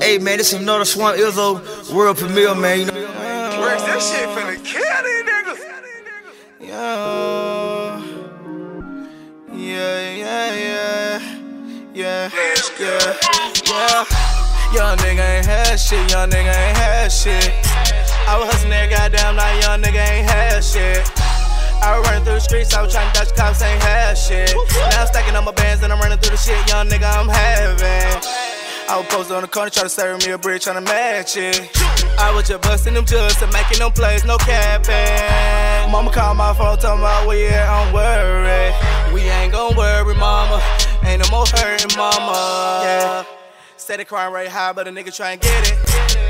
Hey man, this is another Swamp Izzo world premiere, man. You know. Where's that shit finna kill these niggas? Yeah, yeah, yeah, yeah, yeah, yeah, yeah. Young nigga ain't had shit, young nigga ain't had shit. I was hustling there, goddamn, now young nigga ain't had shit. I was running through the streets, I was trying to dodge cops, ain't had shit. Now I'm stacking up my bands and I'm running through the shit, young nigga, I'm having. I was posted on the corner, try to serve me a bridge, trying to match it. I was just busting them jugs and making them plays, no capping. Mama called my phone, talking about we here, I'm worried. We ain't gon' worry, mama. Ain't no more hurting, mama. Yeah. Say the crime rate high, but a nigga try and get it.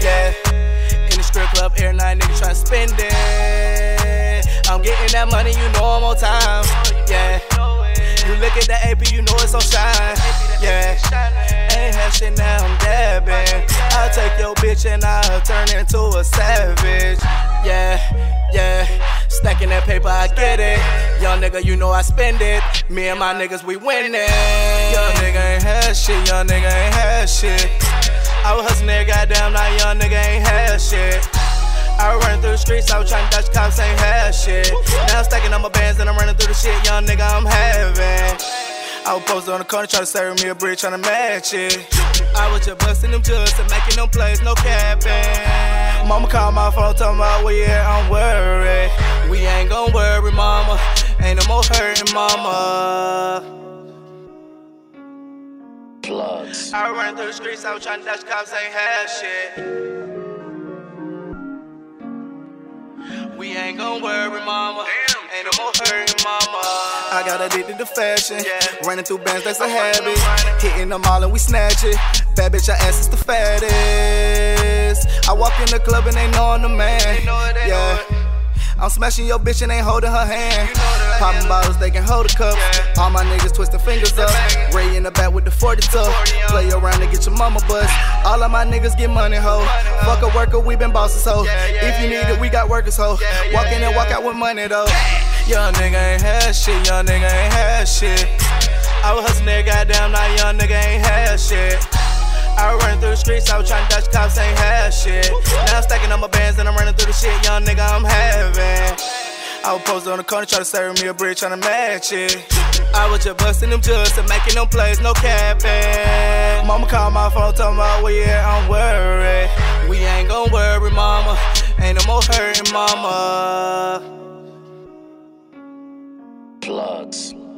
Yeah. In the strip club, every night, nigga try spend it. I'm getting that money, you know I'm on time. Yeah. You look at the AP, you know it's on shine. Yeah. Had shit now, I'm dabbing. I'll take your bitch and I'll turn into a savage. Yeah, yeah. Stacking that paper, I get it. Young nigga, you know I spend it. Me and my niggas, we winning. Young nigga ain't had shit, young nigga ain't had shit. I was hustling there, goddamn, now young nigga ain't had shit. I running through the streets, I was trying to dodge cops, ain't had shit. Now I'm stacking up my bands and I'm running through the shit, young nigga, I'm having. I was posted on the corner, trying to serve me a bridge, trying to match it. I was just busting them jugs and making them plays, no capping. Mama called my phone, talking about we here, I'm worried. We ain't gon' worry, mama. Ain't no more hurting, mama. Plugs. I running through the streets, I was trying to dodge cops, ain't had shit. We ain't gon' worry, mama. Ain't no more hurting, mama. I got addicted to fashion. Running through bands, that's a habit. Hitting them all and we snatch it. Bad bitch, I ass is the fattest. I walk in the club and they know I'm the man. Yeah. I'm smashing your bitch and ain't holding her hand. Popping bottles, they can hold a cup. All my niggas twisting fingers up. Ray in the back with the 40 tuck. Play around and get your mama bust. All of my niggas get money, ho. Fuck a worker, we been bosses, ho. If you need it, we got workers, ho. Walk in and walk out with money, though. Young nigga ain't had shit, young nigga ain't had shit. I was hustling there, goddamn, now young nigga ain't had shit. I was running through the streets, I was trying to dodge cops, ain't had shit. Now I'm stacking up my bands and I'm running through the shit, young nigga, I'm having. I was posted on the corner, trying to serve me a bridge, trying to match it. I was just busting them jugs and making them plays, no capping. Mama called my phone, talking about we here, I'm worried. We ain't gon' worry, mama. Ain't no more hurting, mama. Thanks.